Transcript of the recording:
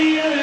Hallelujah.